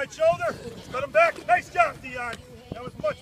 Inside shoulder. Cut him back. Nice job, Dion. That was much better.